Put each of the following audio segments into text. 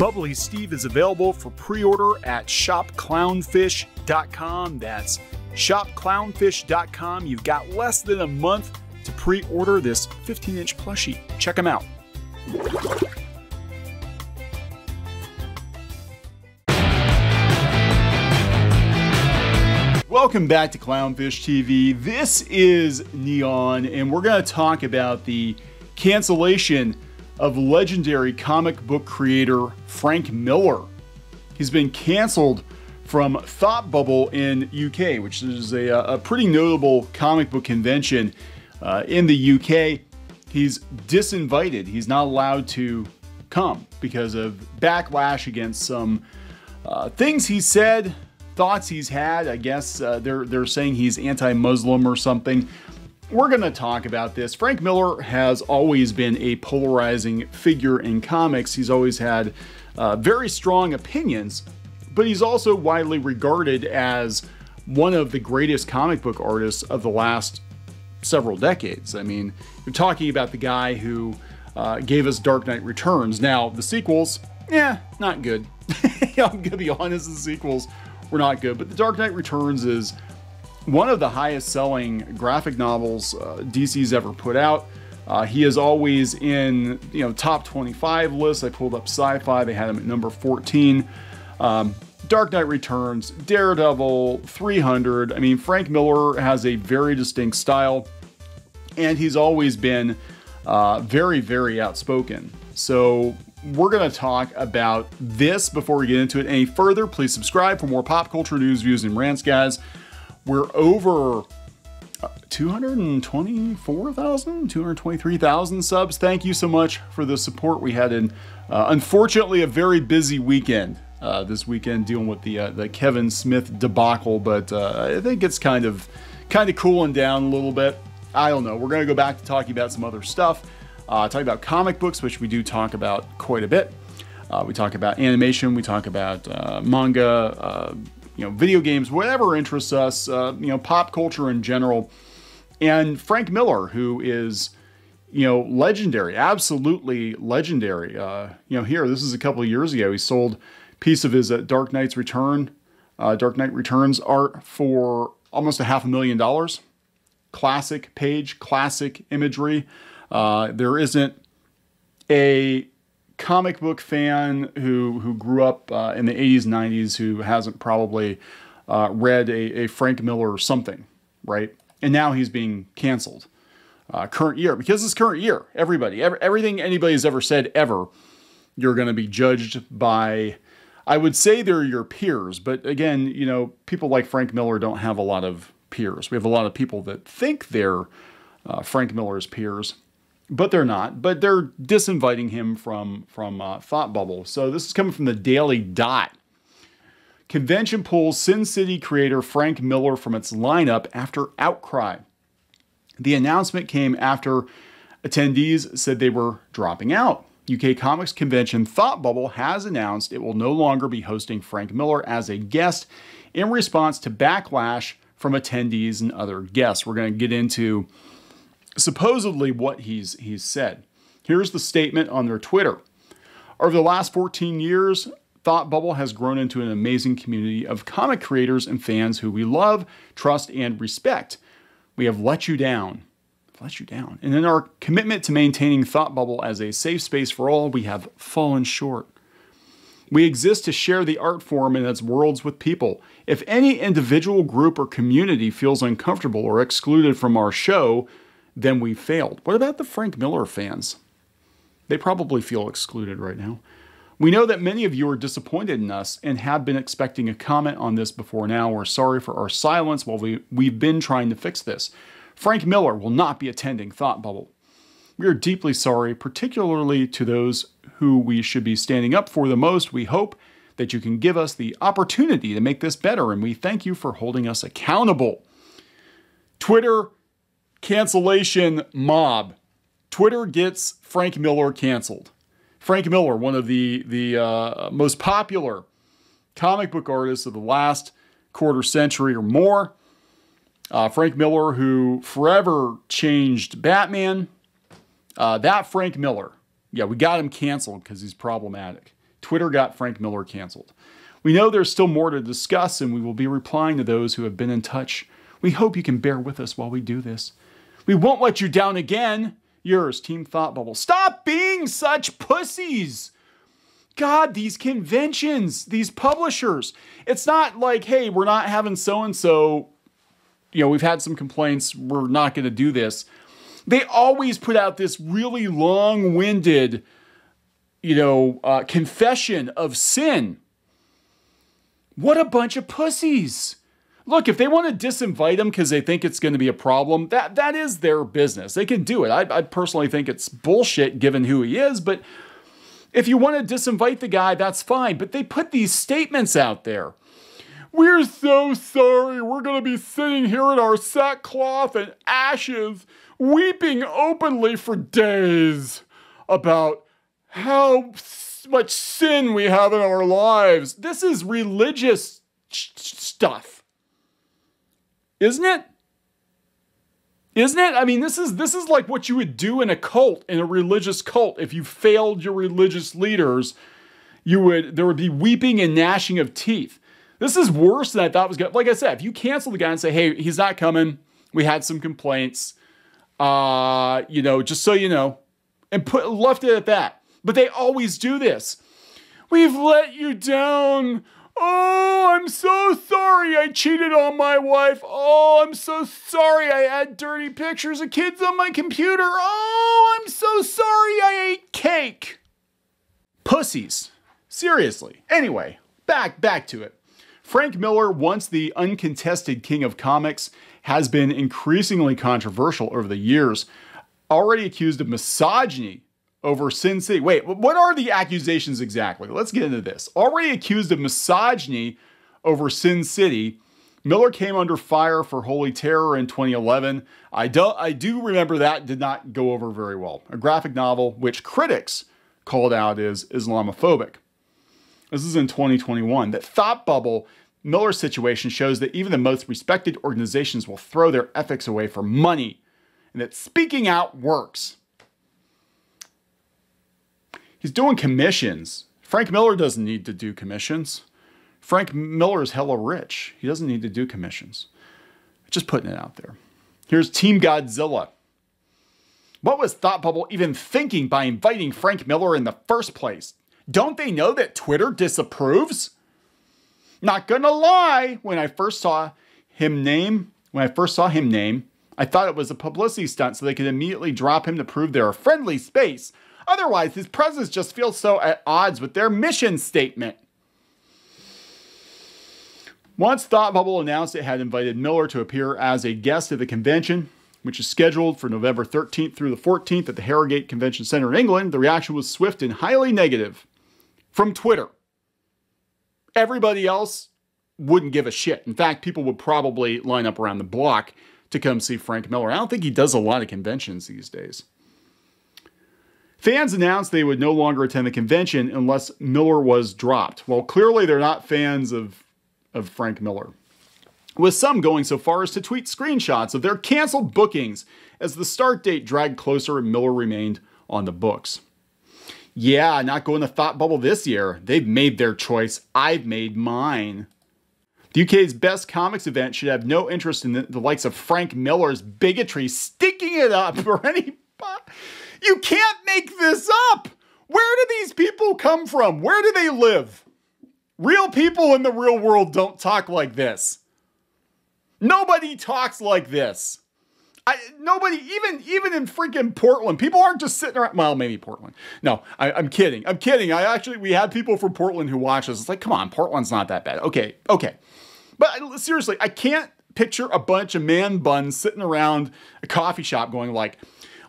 Bubbly Steve is available for pre order at shopclownfish.com. That's shopclownfish.com. You've got less than a month to pre order this 15 inch plushie. Check them out. Welcome back to Clownfish TV. This is Kneon, and we're going to talk about the cancellation of legendary comic book creator Frank Miller. He's been canceled from Thought Bubble in UK, which is a, a pretty notable comic book convention uh, in the UK. He's disinvited. He's not allowed to come because of backlash against some uh, things he said, thoughts he's had. I guess uh, they're they're saying he's anti-Muslim or something. We're going to talk about this. Frank Miller has always been a polarizing figure in comics. He's always had uh, very strong opinions, but he's also widely regarded as one of the greatest comic book artists of the last several decades. I mean, you're talking about the guy who uh, gave us Dark Knight Returns. Now, the sequels, yeah, not good. I'm going to be honest, the sequels were not good, but The Dark Knight Returns is one of the highest selling graphic novels uh, DC's ever put out. Uh, he is always in you know top 25 lists. I pulled up Sci-Fi; they had him at number 14. Um, Dark Knight Returns, Daredevil, 300. I mean, Frank Miller has a very distinct style, and he's always been uh, very, very outspoken. So we're going to talk about this before we get into it any further. Please subscribe for more pop culture news, views, and rants, guys. We're over uh, 224,000, 223,000 subs. Thank you so much for the support we had in, uh, unfortunately, a very busy weekend. Uh, this weekend dealing with the uh, the Kevin Smith debacle, but uh, I think it's kind of kind of cooling down a little bit. I don't know. We're to go back to talking about some other stuff. Uh, talking about comic books, which we do talk about quite a bit. We talk about animation. We talk about manga, you know, video games, whatever interests us. Uh, you know, pop culture in general. And Frank Miller, who is, you know, legendary, absolutely legendary. Uh, you know, here this is a couple of years ago. He sold a piece of his Dark Knight's Return, Dark Knight Returns art for almost a half a million dollars. Classic page, classic imagery. Uh, there isn't a comic book fan who who grew up uh, in the 80s 90s who hasn't probably uh, read a, a, Frank Miller or something, right? And now he's being canceled. Uh, current year, because it's current year. Everybody, every, everything anybody's ever said ever, you're going to be judged by. I would say they're your peers, but again, you know, people like Frank Miller don't have a lot of peers. We have a lot of people that think they're uh, Frank Miller's peers but they're not. But they're disinviting him from from uh, Thought Bubble. So this is coming from the Daily Dot. Convention pulls Sin City creator Frank Miller from its lineup after outcry. The announcement came after attendees said they were dropping out. UK Comics Convention Thought Bubble has announced it will no longer be hosting Frank Miller as a guest in response to backlash from attendees and other guests. We're going to get into supposedly what he's he's said. Here's the statement on their Twitter. Over the last 14 years, Thought Bubble has grown into an amazing community of comic creators and fans who we love, trust, and respect. We have let you down. Let you down. And in our commitment to maintaining Thought Bubble as a safe space for all, we have fallen short. We exist to share the art form and its worlds with people. If any individual group or community feels uncomfortable or excluded from our show, then we failed. What about the Frank Miller fans? They probably feel excluded right now. We know that many of you are disappointed in us and have been expecting a comment on this before now. We're sorry for our silence while we, we've been trying to fix this. Frank Miller will not be attending Thought Bubble. We are deeply sorry, particularly to those who we should be standing up for the most. We hope that you can give us the opportunity to make this better, and we thank you for holding us accountable. Twitter cancellation mob. Twitter gets Frank Miller canceled. Frank Miller, one of the the uh, most popular comic book artists of the last quarter century or more. Uh, Frank Miller, who forever changed Batman. Uh, that Frank Miller, yeah, we got him canceled because he's problematic. Twitter got Frank Miller canceled. We know there's still more to discuss, and we will be replying to those who have been in touch. We hope you can bear with us while we do this. We won't let you down again. Yours, Team Thought Bubble. Stop being such pussies. God, these conventions, these publishers. It's not like, hey, we're not having so and so. You know, we've had some complaints. We're not going to do this. They always put out this really long winded, you know, uh, confession of sin. What a bunch of pussies. Look, if they want to disinvite him because they think it's going to be a problem, that that is their business. They can do it. I, I personally think it's bullshit given who he is, but if you want to disinvite the guy, that's fine. But they put these statements out there. We're so sorry. We're going to be sitting here in our sackcloth and ashes, weeping openly for days about how much sin we have in our lives. This is religious stuff. Isn't it? Isn't it? I mean, this is this is like what you would do in a cult, in a religious cult. If you failed your religious leaders, you would there would be weeping and gnashing of teeth. This is worse than I thought was going. Like I said, if you cancel the guy and say, "Hey, he's not coming. We had some complaints," uh, you know, just so you know, and put left it at that. But they always do this. We've let you down. Oh, I'm so sorry I cheated on my wife. Oh, I'm so sorry I had dirty pictures of kids on my computer. Oh, I'm so sorry I ate cake. Pussies. Seriously. Anyway, back back to it. Frank Miller, once the uncontested king of comics, has been increasingly controversial over the years, already accused of misogyny over Sin City. Wait, what are the accusations exactly? Let's get into this. Already accused of misogyny over Sin City, Miller came under fire for Holy Terror in 2011. I do, I do remember that did not go over very well. A graphic novel which critics called out as Islamophobic. This is in 2021. That thought bubble Miller situation shows that even the most respected organizations will throw their ethics away for money, and that speaking out works. He's doing commissions. Frank Miller doesn't need to do commissions. Frank Miller is hella rich. He doesn't need to do commissions. Just putting it out there. Here's Team Godzilla. What was Thought Bubble even thinking by inviting Frank Miller in the first place? Don't they know that Twitter disapproves? Not gonna lie, when I first saw him name, when I first saw him name, I thought it was a publicity stunt so they could immediately drop him to prove they're a friendly space. Otherwise, his presence just feels so at odds with their mission statement. Once Thought Bubble announced it had invited Miller to appear as a guest at the convention, which is scheduled for November 13th through the 14th at the Harrogate Convention Center in England, the reaction was swift and highly negative from Twitter. Everybody else wouldn't give a shit. In fact, people would probably line up around the block to come see Frank Miller. I don't think he does a lot of conventions these days. Fans announced they would no longer attend the convention unless Miller was dropped. Well, clearly they're not fans of of Frank Miller. With some going so far as to tweet screenshots of their canceled bookings as the start date dragged closer and Miller remained on the books. Yeah, not going to Thought Bubble this year. They've made their choice. I've made mine. The UK's best comics event should have no interest in the, the likes of Frank Miller's bigotry sticking it up or any. You can't make this up! Where do these people come from? Where do they live? Real people in the real world don't talk like this. Nobody talks like this. I, nobody, even even in freaking Portland, people aren't just sitting around. Well, maybe Portland. No, I, am kidding. I'm kidding. I actually we had people from Portland who watch us. It's like, come on, Portland's not that bad. Okay, okay, but seriously, I can't picture a bunch of man buns sitting around a coffee shop going like,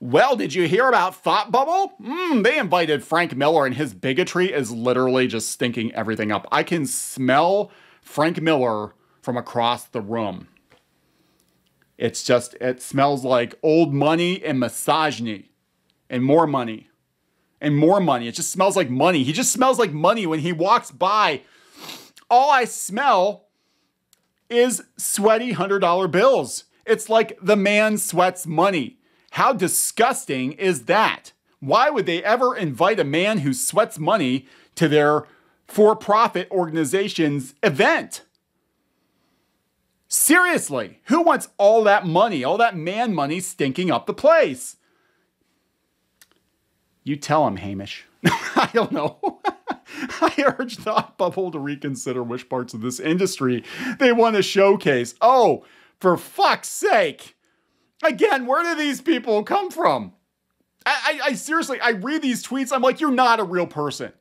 well, did you hear about Thought Bubble? Hmm, they invited Frank Miller, and his bigotry is literally just stinking everything up. I can smell Frank Miller from across the room. It's just, it smells like old money and misogyny and more money and more money. It just smells like money. He just smells like money when he walks by. All I smell is sweaty $100 bills. It's like the man sweats money. How disgusting is that? Why would they ever invite a man who sweats money to their for profit organization's event? Seriously, who wants all that money, all that man money stinking up the place? You tell him, Hamish. I don't know. I urge Thought Bubble to reconsider which parts of this industry they want to showcase. Oh, for fuck's sake. Again, where do these people come from? I, I, I, seriously, I read these tweets. I'm like, you're not a real person.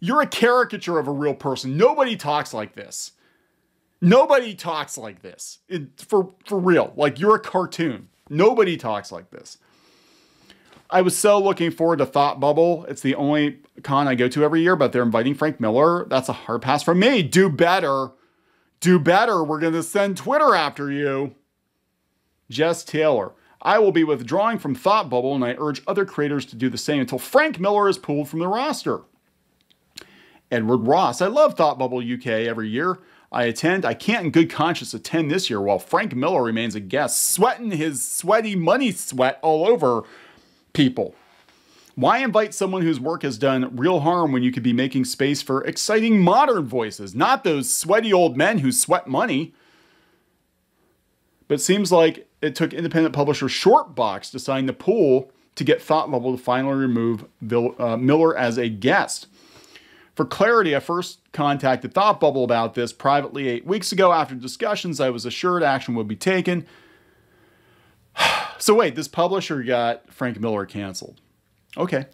You're a caricature of a real person. Nobody talks like this. Nobody talks like this. It, for for real. Like you're a cartoon. Nobody talks like this. I was so looking forward to Thought Bubble. It's the only con I go to every year, but they're inviting Frank Miller. That's a hard pass for me. Do better. Do better. We're going to send Twitter after you. Jess Taylor. I will be withdrawing from Thought Bubble, and I urge other creators to do the same until Frank Miller is pulled from the roster. Edward Ross. I love Thought Bubble UK every year. I attend. I can't in good conscience attend this year while Frank Miller remains a guest, sweating his sweaty money sweat all over people. Why invite someone whose work has done real harm when you could be making space for exciting modern voices, not those sweaty old men who sweat money? But it seems like it took independent publisher Shortbox to sign the pool to get Thought Bubble to finally remove Bill, uh, Miller as a guest. For clarity, I first contacted Thought Bubble about this privately eight weeks ago. After discussions, I was assured action would be taken. so, wait, this publisher got Frank Miller canceled. Okay.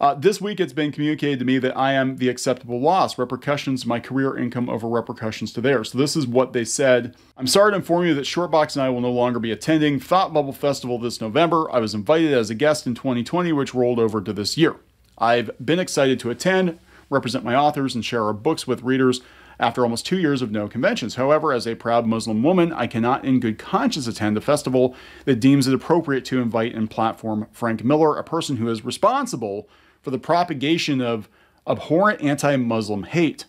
Uh, this week, it's been communicated to me that I am the acceptable loss, repercussions my career income over repercussions to theirs. So, this is what they said. I'm sorry to inform you that Shortbox and I will no longer be attending Thought Bubble Festival this November. I was invited as a guest in 2020, which rolled over to this year. I've been excited to attend, represent my authors, and share our books with readers after almost two years of no conventions. However, as a proud Muslim woman, I cannot in good conscience attend a festival that deems it appropriate to invite and platform Frank Miller, a person who is responsible for the propagation of abhorrent anti Muslim hate,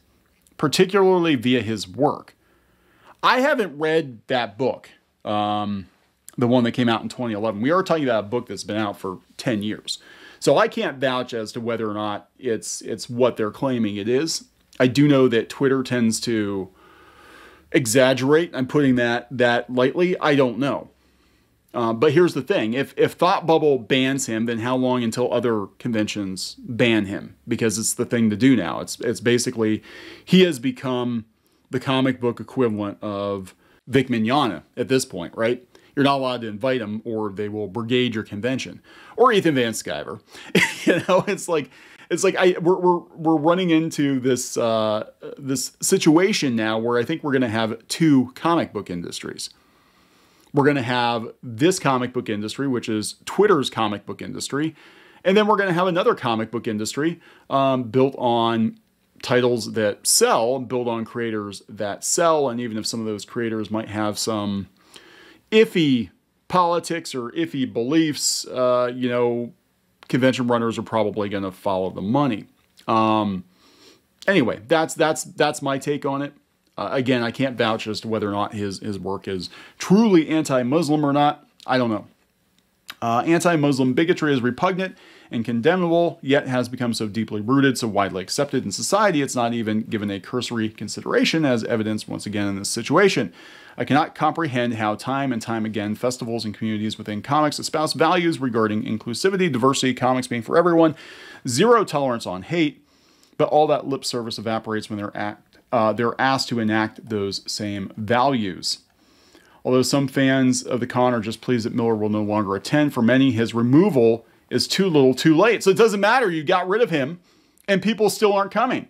particularly via his work. I haven't read that book, um, the one that came out in 2011. We are talking about a book that's been out for 10 years. So I can't vouch as to whether or not it's it's what they're claiming it is. I do know that Twitter tends to exaggerate. I'm putting that that lightly. I don't know. Uh, but here's the thing: if if Thought Bubble bans him, then how long until other conventions ban him? Because it's the thing to do now. It's it's basically he has become the comic book equivalent of Vic Mignogna at this point, right? You're not allowed to invite him, or they will brigade your convention, or Ethan Van Sciver. you know, it's like it's like I we're we're, we're running into this uh, this situation now where I think we're going to have two comic book industries we're going to have this comic book industry, which is Twitter's comic book industry. And then we're going to have another comic book industry um, built on titles that sell, built on creators that sell. And even if some of those creators might have some iffy politics or iffy beliefs, uh, you know, convention runners are probably going to follow the money. Um, anyway, that's that's that's my take on it. Uh, again, I can't vouch as to whether or not his, his work is truly anti Muslim or not. I don't know. Uh, anti Muslim bigotry is repugnant and condemnable, yet has become so deeply rooted, so widely accepted in society, it's not even given a cursory consideration, as evidenced once again in this situation. I cannot comprehend how time and time again festivals and communities within comics espouse values regarding inclusivity, diversity, comics being for everyone, zero tolerance on hate, but all that lip service evaporates when they're act uh, they're asked to enact those same values. Although some fans of the con are just pleased that Miller will no longer attend, for many, his removal is too little too late. So it doesn't matter, you got rid of him, and people still aren't coming.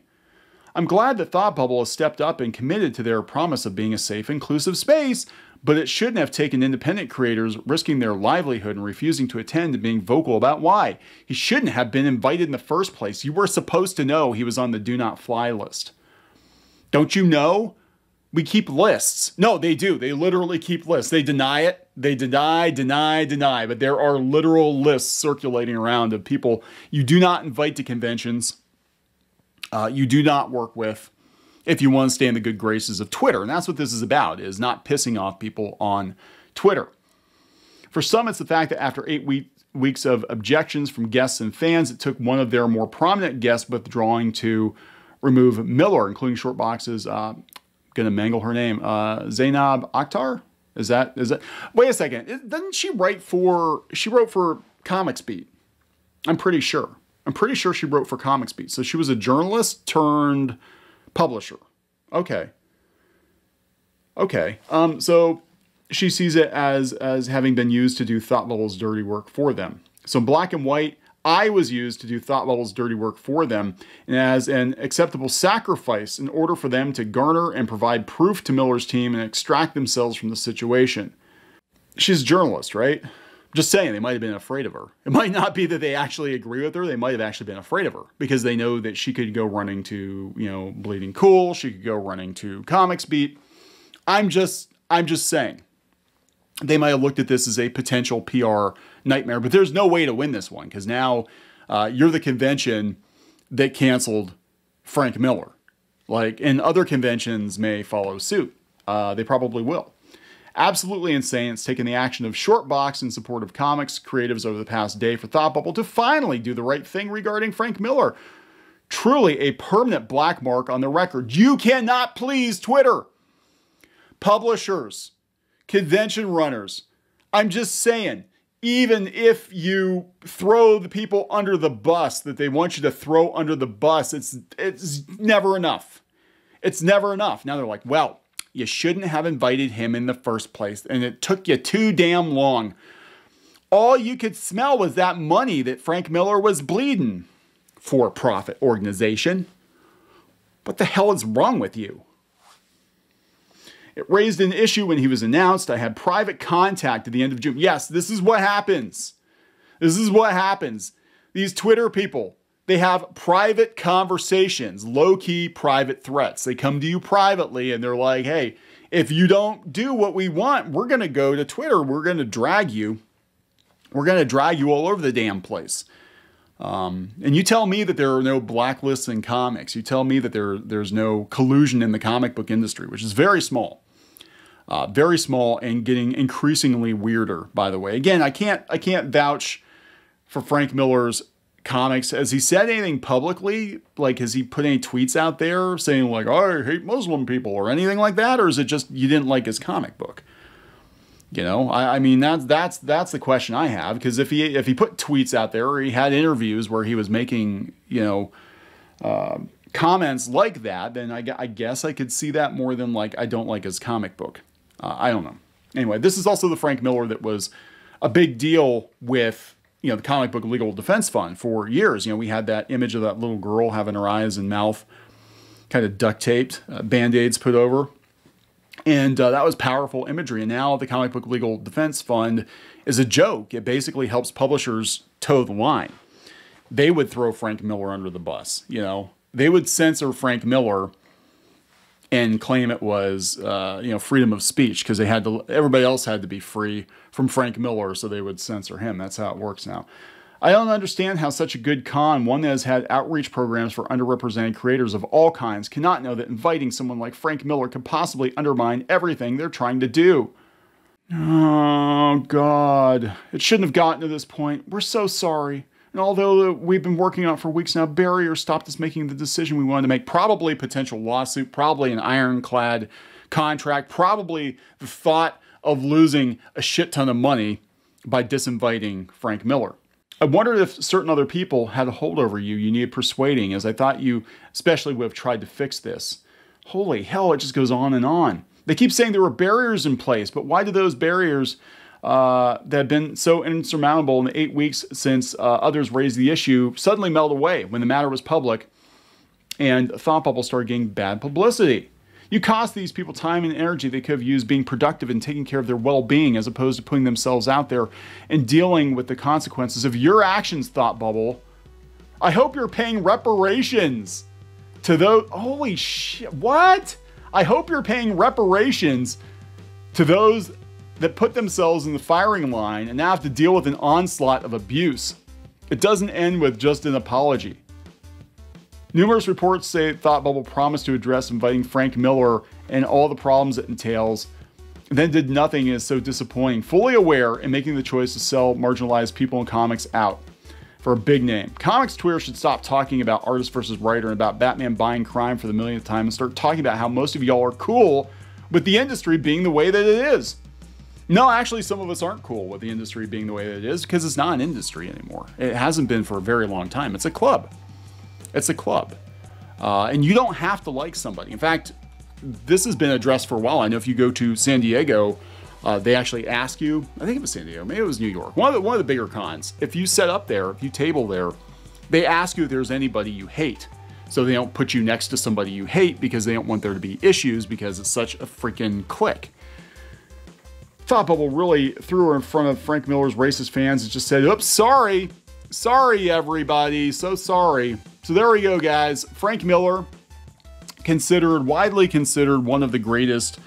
I'm glad that Thought Bubble has stepped up and committed to their promise of being a safe, inclusive space, but it shouldn't have taken independent creators risking their livelihood and refusing to attend and being vocal about why. He shouldn't have been invited in the first place. You were supposed to know he was on the do not fly list. Don't you know? We keep lists. No, they do. They literally keep lists. They deny it. They deny, deny, deny. But there are literal lists circulating around of people you do not invite to conventions, uh, you do not work with if you want to stay in the good graces of Twitter. And that's what this is about, is not pissing off people on Twitter. For some, it's the fact that after eight weeks weeks of objections from guests and fans, it took one of their more prominent guests withdrawing to remove Miller, including Shortbox's. Uh, gonna mangle her name. Uh, Zainab Akhtar. Is that is that? Wait a second. Doesn't she write for? She wrote for Comics Beat. I'm pretty sure. I'm pretty sure she wrote for Comics Beat. So she was a journalist turned publisher. Okay. Okay. Um, so she sees it as as having been used to do Thought Bubble's dirty work for them. So black and white, I was used to do Thought Bubble's dirty work for them and as an acceptable sacrifice in order for them to garner and provide proof to Miller's team and extract themselves from the situation. She's a journalist, right? Just saying, they might have been afraid of her. It might not be that they actually agree with her. They might have actually been afraid of her because they know that she could go running to, you know, Bleeding Cool. She could go running to Comics Beat. I'm just, I'm just saying. They might have looked at this as a potential PR nightmare, but there's no way to win this one because now uh, you're the convention that canceled Frank Miller. Like, and other conventions may follow suit. Uh, they probably will. Absolutely insane. It's taken the action of Shortbox in support of comics creatives over the past day for Thought Bubble to finally do the right thing regarding Frank Miller. Truly a permanent black mark on the record. You cannot please Twitter. Publishers, convention runners. I'm just saying, even if you throw the people under the bus that they want you to throw under the bus, it's it's never enough. It's never enough. Now they're like, well, you shouldn't have invited him in the first place, and it took you too damn long. All you could smell was that money that Frank Miller was bleeding. For profit organization. What the hell is wrong with you? It raised an issue when he was announced. I had private contact at the end of June. Yes, this is what happens. This is what happens. These Twitter people, they have private conversations, low key private threats. They come to you privately and they're like, hey, if you don't do what we want, we're going to go to Twitter. We're going to drag you. We're going to drag you all over the damn place. Um, and you tell me that there are no blacklists in comics. You tell me that there there's no collusion in the comic book industry, which is very small, uh, very small, and getting increasingly weirder. By the way, again, I can't I can't vouch for Frank Miller's comics. Has he said anything publicly? Like, has he put any tweets out there saying like I hate Muslim people or anything like that, or is it just you didn't like his comic book? You know, I, I, mean that's that's that's the question I have because if he if he put tweets out there or he had interviews where he was making you know uh, comments like that, then I, I, guess I could see that more than like I don't like his comic book. Uh, I don't know. Anyway, this is also the Frank Miller that was a big deal with you know the comic book legal defense fund for years. You know, we had that image of that little girl having her eyes and mouth kind of duct taped, uh, band aids put over. And uh, that was powerful imagery. And now the Comic Book Legal Defense Fund is a joke. It basically helps publishers toe the line. They would throw Frank Miller under the bus. You know, they would censor Frank Miller and claim it was uh, you know freedom of speech because they had to. Everybody else had to be free from Frank Miller, so they would censor him. That's how it works now. I don't understand how such a good con, one that has had outreach programs for underrepresented creators of all kinds, cannot know that inviting someone like Frank Miller could possibly undermine everything they're trying to do. Oh, God. It shouldn't have gotten to this point. We're so sorry. And although uh, we've been working on it for weeks now, barriers stopped us making the decision we wanted to make. Probably potential lawsuit, probably an ironclad contract, probably the thought of losing a shit ton of money by disinviting Frank Miller. I wondered if certain other people had a hold over you you needed persuading, as I thought you especially would have tried to fix this. Holy hell, it just goes on and on. They keep saying there were barriers in place, but why do those barriers uh, that have been so insurmountable in the eight weeks since uh, others raised the issue suddenly melt away when the matter was public and Thought Bubble started getting bad publicity? You cost these people time and energy they could have used being productive and taking care of their well being as opposed to putting themselves out there and dealing with the consequences of your actions, Thought Bubble. I hope you're paying reparations to those. Holy shit. What? I hope you're paying reparations to those that put themselves in the firing line and now have to deal with an onslaught of abuse. It doesn't end with just an apology. Numerous reports say Thought Bubble promised to address inviting Frank Miller and all the problems it entails then did nothing and is so disappointing. Fully aware and making the choice to sell marginalized people in comics out for a big name. Comics Twitter should stop talking about artist versus writer and about Batman buying crime for the millionth time and start talking about how most of y'all are cool with the industry being the way that it is. No, actually, some of us aren't cool with the industry being the way it is because it's not an industry anymore. It hasn't been for a very long time. It's a club. It's a club. Uh, and you don't have to like somebody. In fact, this has been addressed for a while. I know if you go to San Diego, uh, they actually ask you, I think it was San Diego, maybe it was New York, one of, the, one of the bigger cons. If you set up there, if you table there, they ask you if there's anybody you hate. So they don't put you next to somebody you hate because they don't want there to be issues because it's such a freaking clique. Thought Bubble really threw her in front of Frank Miller's racist fans and just said, oops, sorry. Sorry, everybody. So sorry. So there we go, guys. Frank Miller, considered, widely considered one of the greatest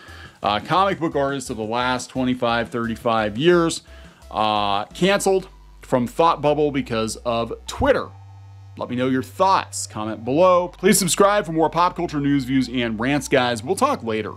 uh, comic book artists of the last 25, 35 years, uh, canceled from Thought Bubble because of Twitter. Let me know your thoughts. Comment below. Please subscribe for more pop culture news, views, and rants, guys. We'll talk later.